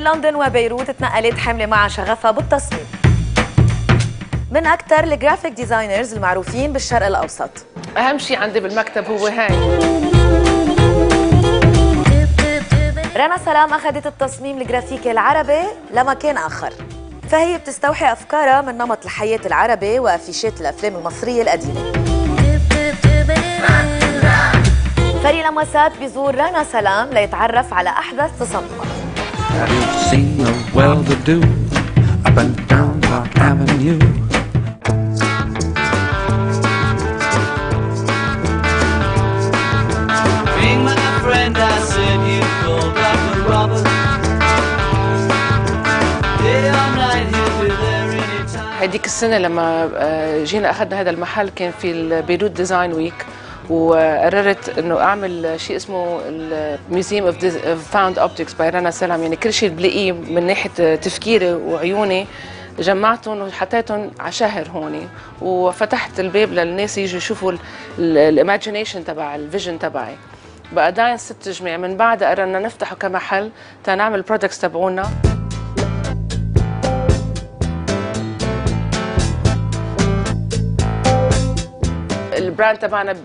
بين لندن وبيروت تنقلت حاملة مع شغفها بالتصميم. من أكثر ال graphic designers المعروفين بالشرق الأوسط. أهم شيء عندي بالمكتب هو هاي. رنا سلام أخذت التصميم الجرافيكي العربي لمكان آخر. فهي بتستوحي أفكارها من نمط الحياة العربي وأفيشات الأفلام المصرية القديمة. فريق لمسات بيزور رنا سلام ليتعرف على أحدث تصميمها Have you seen the well-to-do up and down Park Avenue? هذيك السنة لما آه، جينا أخذنا هذا المحل كان في البيروت design week وقررت إنه أعمل شيء اسمه ال museum of found objects by رنا سلام. يعني كل شيء بلاقيه من ناحية تفكيري وعيوني. جمعتهم وحطيتهم على شهر هون. وفتحت الباب للناس يجوا يشوفوا ال imagination تبع ال vision تبعي. بقى داين ست جماع من بعدها قررنا نفتحه كمحل تنعمل ال products تبعونا. ال brand تبعنا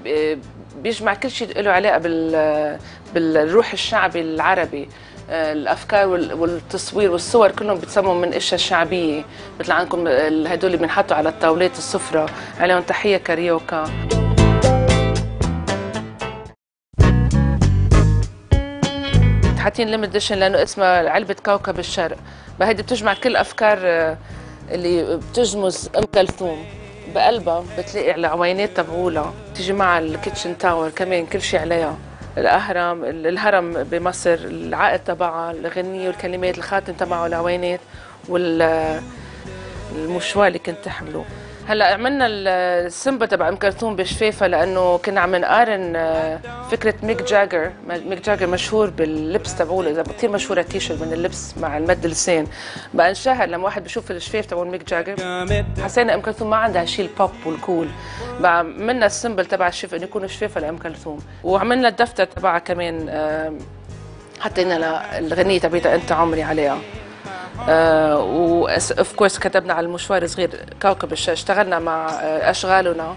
بيجمع كل شيء له علاقة بال بالروح الشعبي العربي. آه، الأفكار وال- والتصوير والصور كلهم بيتصمموا من إشياء شعبية مثل عندكم ال- هدول اللي بينحطوا على الطاولات السفرة. عليهم تحية كاريوكا. حاطين limited edition لأنه اسمها علبة كوكب الشرق. فهيدي بتجمع كل أفكار آه، اللي بتجمز أم كلثوم. بقلبها بتلاقي العوينات تبعولها بتيجي مع ال kitchen towel كمان كل شيء عليها. الاهرام الهرم بمصر العقد تبعها الغنية والكلمات الخاتم تبعه العوينات وال اللي كنت تحمله هلا عملنا ال symbol تبع أم كلثوم بشفافها لأنه كنا عم نقارن آه، فكرة ميك جاجر. ميك جاجر مشهور بال lips تبعوله إذا كثير مشهورة تيشرت من ال lips مع المد اللسان بقى انشهر لما واحد بشوف الشفاف تبع ميك جاجر. حسينا أم كلثوم ما عندها شيء ال pop وال cool بقى عملنا ال symbol تبع الشفاف إنه يكون شفافة لأم كلثوم. وعملنا الدفتر تبعها كمان حطينا لها الغنية تبعتها أنت عمري عليها. و of course كتبنا على المشوار صغير كوكب الشاشه اشتغلنا مع آه أشغالنا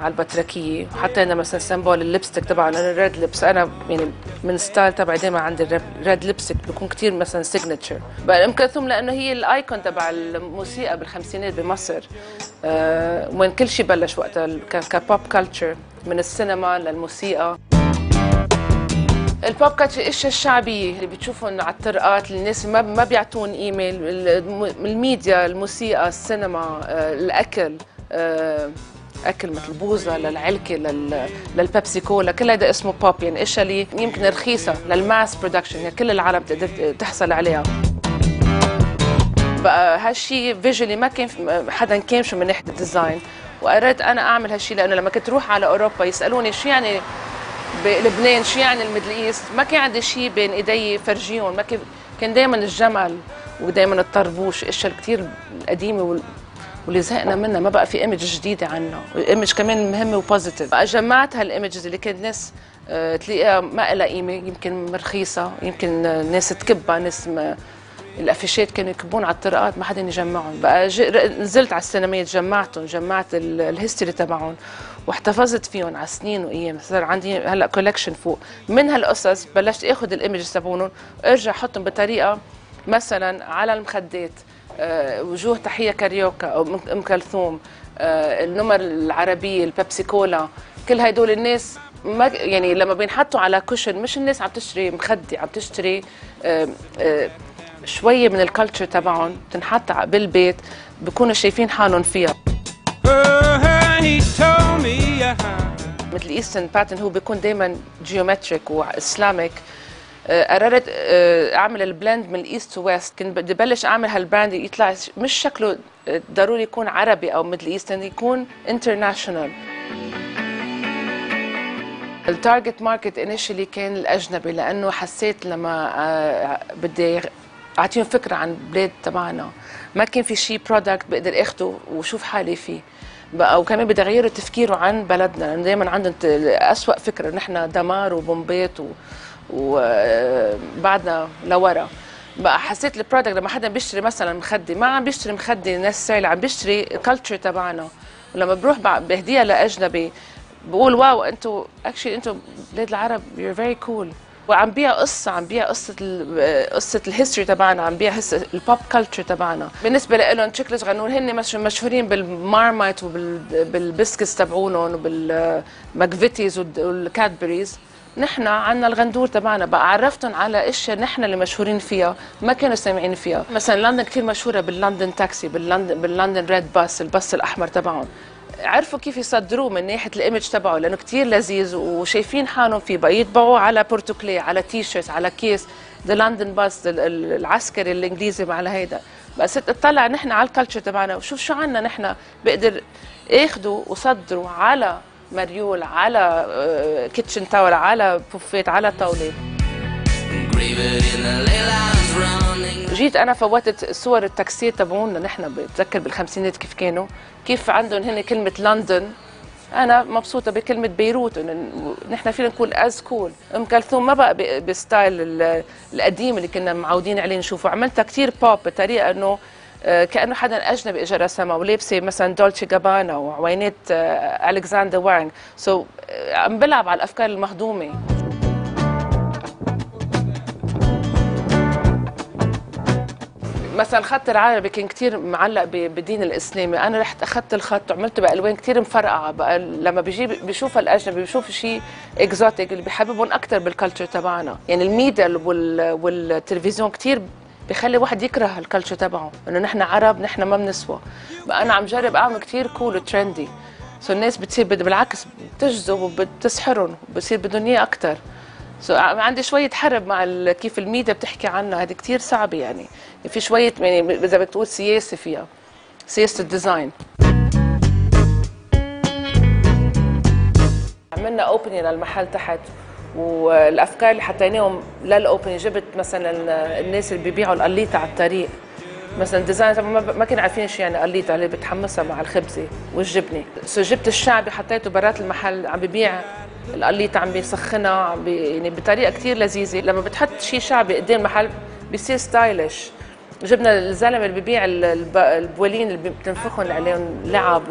على البتركيه وحطينا مثلا symbol ال lipstick تبعنا ال red lips أنا يعني من style تبعي دائما عندي ال red lipstick بيكون كتير مثلا signature ام كلثوم لأنه هي ال icon تبع الموسيقى بالخمسينات بمصر. آه وين كل شيء بلش وقتها ك pop culture من السينما للموسيقى. ال pop culture الاشياء الشعبيه اللي بتشوفهم على الطرقات الناس ما ما بيعطون إيميل الم- الميديا الموسيقى السينما آه، الأكل آه، أكل مثل بوظه للعلكة لل- للبيبسي كولا كل هذا اسمه بوب. يعني اشياء اللي يمكن رخيصة لل mass production يعني كل العالم تقدر تحصل عليها. بقى هالشيء visually ما كان حدا كان شو من ناحية ال design وقررت أنا أعمل هالشيء لأنه لما كنت روح على أوروبا يسألوني شو يعني بلبنان شو يعني ال Middle East؟ ما كان عندي شيء بين إيدي فرجيهم ما كان كان دائما الجمل ودائما الطربوش الاشياء كثير القديمه وال... واللي زهقنا منها ما بقى في image جديدة عنها image كمان مهمه و positive بقى جمعت هال images اللي كانت ناس آه، تلاقيها ما لها قيمة يمكن رخيصة يمكن ناس تكبها ناس ما الافيشات كانوا يكبون على الطرقات ما حدا يجمعهم. بقى. نزلت على السينمات جمعتهم جمعت ال- ال history تبعهم واحتفظت فيهم على سنين وأيام. صار عندي هلأ collection فوق. من هالقصص بلشت آخذ ال images تبعهم وارجع أحطهم بطريقة مثلا على المخدات آه، وجوه تحية كاريوكا أو ام كلثوم آه، النمر العربية البيبسي كولا. كل هدول الناس ما يعني لما بينحطوا على cushion مش الناس عم تشتري مخدة عم تشتري آه، شوية من ال culture تبعهم بتنحط ع- بالبيت بكونوا شايفين حالهم فيها. Me, uh-huh. مثل eastern pattern هو بيكون دائما geometric و Islamic آه، قررت آه، أعمل ال blend من ال east to west كنت بدي بلش أعمل هال brand يطلع مش شكله آه، ضروري يكون عربي أو Middle Eastern يكون international ال target market initially كان الأجنبي لأنه حسيت لما آه، بدي أعطيهم فكرة عن البلاد تبعنا. ما كان في شيء product بقدر آخده وشوف حالي فيه. بقى وكمان بدي اغير تفكيره عن بلدنا. لأنه دائما عندهم أسوأ فكرة. نحن دمار وبومبات و وبعدنا لورا. بقى حسيت ال product لما حدا بيشتري مثلا مخدي ما عم بيشتري مخدي necessarily عم بيشتري ال culture تبعنا. ولما بروح بهديها لأجنبي بقول wow أنتوا actually أنتوا بلاد العرب you're very cool وعم بيع قصة عم بيع قصة قصة ال history تبعنا عم بيع هس- ال pop culture تبعنا. بالنسبة لهم تشيكلتس غندور هن مش مشهورين بال Marmite وبال biscuits تبعونهم وبال McVitie's وال Cadbury's نحن عنا الغندور تبعنا. بقى عرفتهم على إشياء نحن اللي مشهورين فيها ما كانوا سامعين فيها. مثلا لندن كثير مشهورة بال London taxi بال London بال London red bus الباص الأحمر تبعهم. عرفوا كيف يصدروه من ناحية ال image تبعه لأنه كثير لذيذ وشايفين حالهم فيه. بقى على porte-clés على تي شيرت على كيس. the London bus العسكري الإنجليزي على هيدا بس اطلع نحن على ال culture تبعنا وشوف شو عنا نحن بقدر اخذوا وصدروا على مريول على kitchen towel على بوفيت على طاولة. جيت أنا فوتت صور التاكسي تبعونا نحن بتذكر بالخمسينات كيف كانوا. كيف عندهم هن كلمة لندن؟ أنا مبسوطة بكلمة بيروت نحن فينا نقول is cool أم كلثوم ما بقى ب style ال- القديم اللي كنا معودين عليه نشوفه. عملتها كتير بوب بطريقة إنه آه، كأنه حدا أجنبي اجى رسمها ولابسة مثلا Dolce & Gabbana وعوينات آه، Alexander Wang so عم بلعب على الأفكار المهضومه مثلا الخط العربي كان كتير معلق ب- بالدين الإسلامي. أنا رحت اخذت الخط وعملته بألوان كتير مفرقعة. بقى لما بيجي بيشوف الأجنبي بيشوف شيء exotic اللي بيحببهم أكثر بال culture تبعنا. يعني الميديا وال... والتلفزيون كتير بخلي واحد يكره ال culture تبعه. إنه نحن عرب نحن ما بنسوى. بقى أنا عم جرب أعمل كتير cool و trendy so الناس بتصير بالعكس بتجذب وبتسحرهم بصير بدهم إياه أكثر so عندي شوية حرب مع كيف الميديا بتحكي عنها هذه كثير صعبة يعني. في شوية يعني إذا بتقول سياسة فيها سياسة ال design. عملنا opening للمحل تحت والأفكار اللي حطيناهم لل opening جبت مثلا الناس اللي بيبيعوا الغاليطه على الطريق. مثلا design ما كانوا عارفين شو يعني قليطه اللي بتحمصها مع الخبزة والجبنة. so جبت الشعبي حطيته برات المحل عم ببيع. القليطه عم بيسخنها بي يعني بطريقة كثير لذيذة. لما بتحط شيء شعبي قدام المحل بيصير stylish. جبنا الزلمة اللي ببيع ال- الب- البوالين اللي بتنفخهم عليهم لعب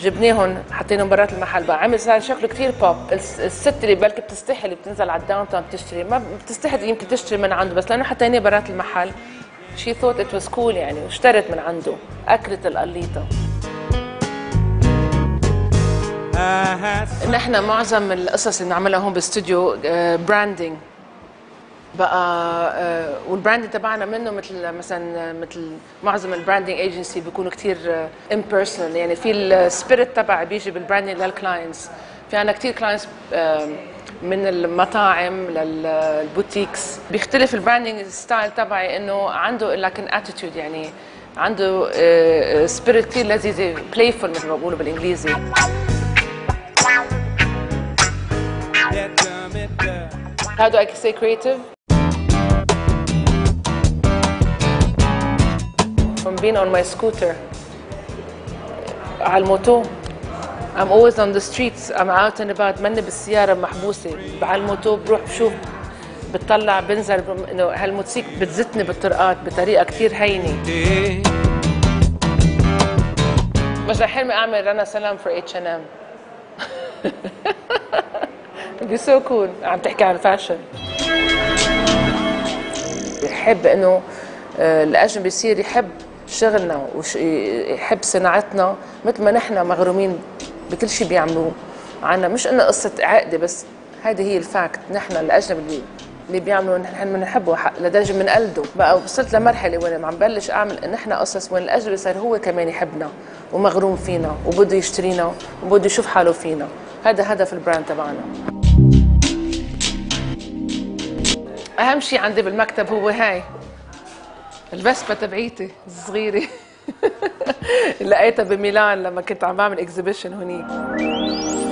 وجبناهم حطيناهم برات المحل بقى. عمل صار شكله كثير بوب الس- الست اللي بلكي بتستحي اللي بتنزل على ال downtown تشتري ما بتستحي يمكن تشتري من عنده بس لأنه حطيناه برات المحل. she thought it was cool يعني واشترت من عنده. أكلت القليطة. نحن معظم القصص اللي بنعملها هون بالاستوديو branding بقى آه، وال branding تبعنا منه مثل مثلا مثل معظم ال branding agency بيكونوا كثير impersonal يعني في ال spirit تبع بيجي بال branding لل clients في عنا كثير clients من المطاعم لل boutiques بيختلف ال branding style تبعي إنه عنده لكن attitude يعني عنده spirit كثير لذيذة playful مثل ما بقولوا بالإنجليزي. How do I say creative? From being on my scooter. على الموتو. I'm always on the streets. I'm out and about. ماني بالسيارة محبوسة. على الموتو بروح بشوف بتطلع بنزل إنه هالموتوسيكل بتزتني بالطرقات بطريقة كثير هينة. مش حلمي أعمل رنا سلام for H&M. Be so cool. عم تحكي عن فاشن. يحب إنه آه، الأجنبي يصير يحب شغلنا ويحب صناعتنا مثل ما نحن مغرومين بكل شيء بيعملوه عنا. مش إنه قصة عقده بس هذه هي ال fact نحن الأجنبي اللي اللي بيعملوا نحن بنحبه لدرجة بنقلده. بقى وصلت لمرحلة وين عم بلش أعمل نحن قصص وين الأجنبي صار هو كمان يحبنا ومغروم فينا وبده يشترينا وبده يشوف حاله فينا. هذا هدف ال brand تبعنا. أهم شيء عندي بالمكتب هو هاي. الفسبة تبعيتي الصغيرة. لقيتها بميلان لما كنت عم بعمل اكزيبيشن هنيك.